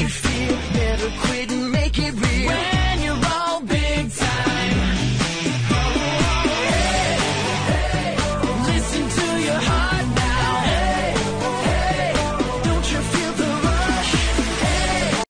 you feel